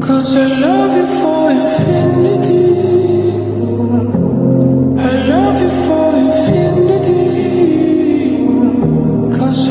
Cause I love you for